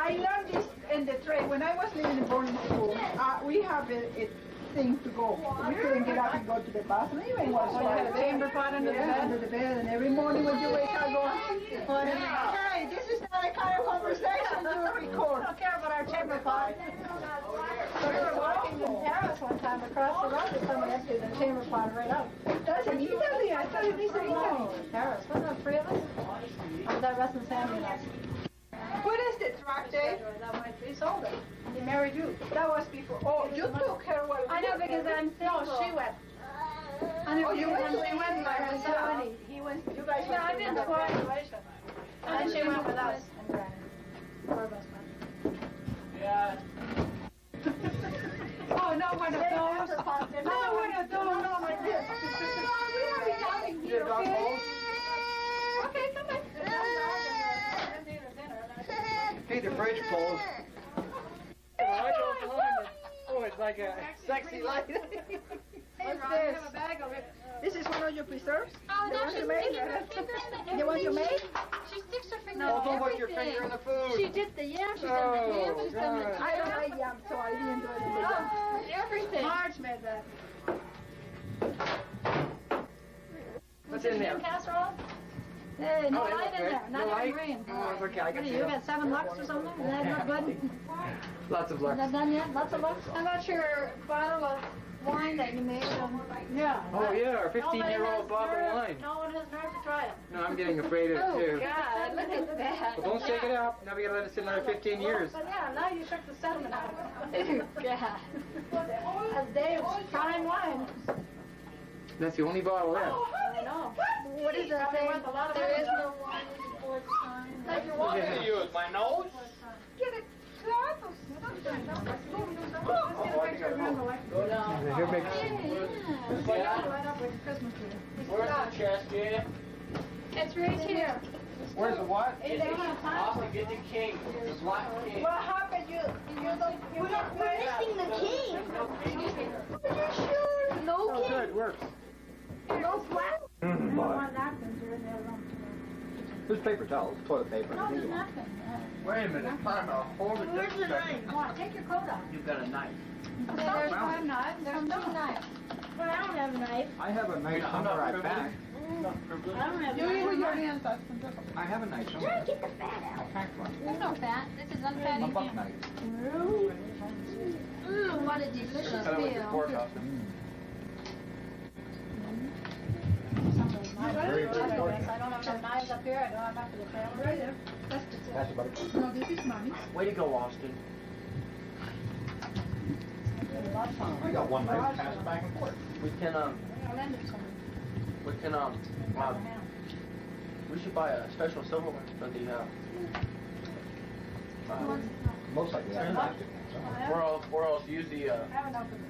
I learned this in the train. When I was living in boarding school, uh, we have a, a thing to go. We couldn't get up and go to the bathroom even once. You had a chamber pot under the bed? under the bed, and every morning when you wake up, go, hey, this is not a kind of conversation you record. I don't care about our chamber pot. We were walking in Paris one time across the road and somebody emptied the chamber pot right out. That's in Italy. I thought it was in Italy. Paris, wasn't there three of us? Or was that Russ and Sammy? What is the track day? That might be sold it. He married you. That was before. Oh, you took her while I know because I'm single. No, she went. I Oh, you went? She went by herself. He went. You guys Yeah, I've been together. twice. And she went with us. And Brandon. Four of us went. Oh, no, one of those. No, one of those. No, like this. Oh, we have a outing here, okay? Okay, come on. Hey, the fridge closed. I go behind. Oh, it's like a sexy light. What's this? This is one of your preserves? Oh, You no, want she's to make? sticking her finger in the You want to make? She sticks her finger Oh, in don't put your finger in the food. She did the yam, she's Oh, done the ham, oh, she's done the God. I don't like yam, so I didn't do it in the yam. Oh, everything. Marge made that. What's in there? Casserole? Hey, no Oh, light in there, No not light? even green. Oh, it's okay, I What can do see you them. got seven lux or something? Is that not good? Lots of Is luck. that done yet? Lots of lux? How about your bottle of wine that you made? Um, yeah. Oh, yeah, our 15-year-old has bottle of wine. No one has nerve to try it. No, I'm getting afraid of it, too. Oh, God, look at that. Well, don't shake it up. Now we gotta let it sit another 15 years. But yeah, now you shook the sediment out. God. That's Dave's prime wine. That's the only bottle left. I know. What is that Probably thing? worth a lot of There money. is no wine before it's time. Like you want Yeah. it. use my nose? Get a cloth or Let's get a picture of Grandma. like- Here, big. Yeah. Right up with Christmas tree. Where's the chest, yeah? It's right here. Where's the what? They don't have time. get the king. The black king. What happened? You, you don't, you don't We're missing the king. Oh, Are you sure? No Oh, king. good, works. No flat. I don't want napkins here, they don't. There's paper towels, toilet paper. No, there's napkins. Wait a minute, time out. Hold it Where's just the second. knife? Come on, take your coat off. You've got a knife. There's one knife, there's two knives. But I don't have a knife. I have a knife I'm not somewhere I privileged. Mm. I don't have a You eat with your hands, that's wonderful. I have a knife Try somewhere. to get the fat out. I packed one. There's no fat. This is A unfatty buck ham. knife. Mmm, what a delicious Cut it with your meal. fork off. Good I don't have some knives up here, I don't have enough for the family. Right there. That's That's about it. the, no, this is mommy. Way to go, Austin. I got one knife, pass it back and forth. We can, um, I'll lend it to them. we can, um, uh, we should buy a special silver one for the, uh, uh, Most likely I have to. or else, or else use the, uh, I have enough for the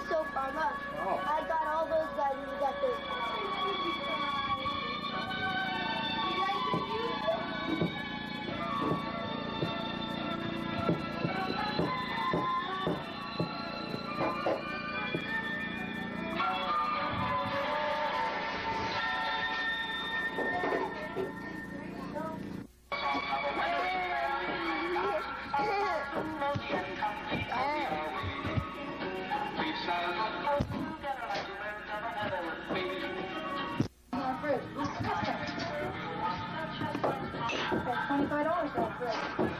So far, look. $25 that quick.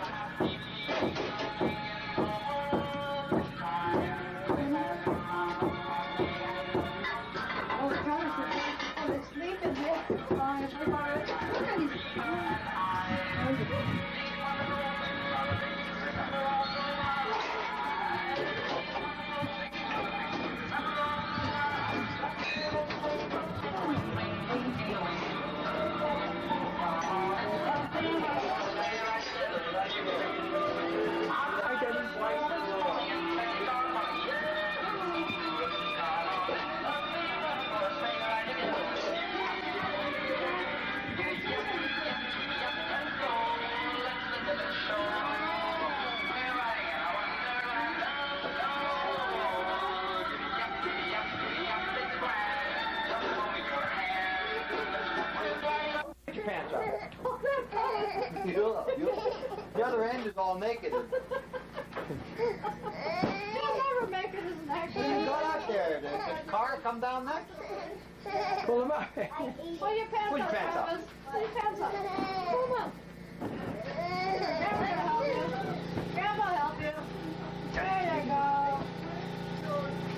Is all naked. You'll never make it as an You actor. go out there. The, the car come down next. Pull him out. Pull your pants Put your up, pants up. Travis. Pull your pants up. Pull them up. Grandma gonna help you. Grandma help you. There you go.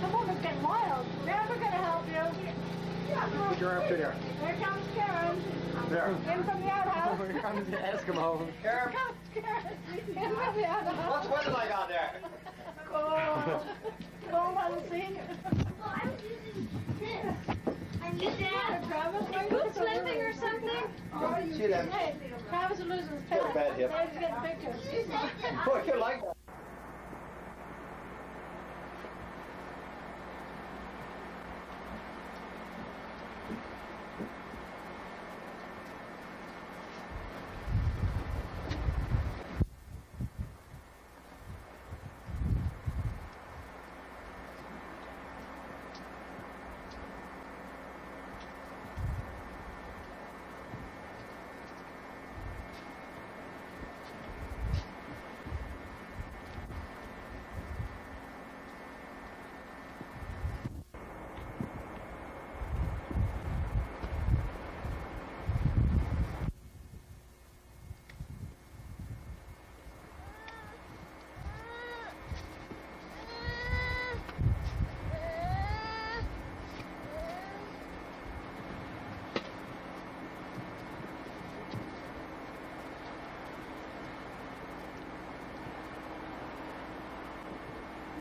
Come on, it's getting wild. Grandma gonna help you. Put your arm through there. Here comes Karen. There. In from the outhouse. Here comes the Eskimo. Karen, What's weather like out there? Cool on the scene. I'm using that. Travis, Are you slipping or something? That? Hey, Travis is losing his pants. bad hip. Boy, you like that.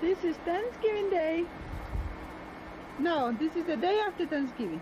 This is Thanksgiving Day. No, this is the day after Thanksgiving.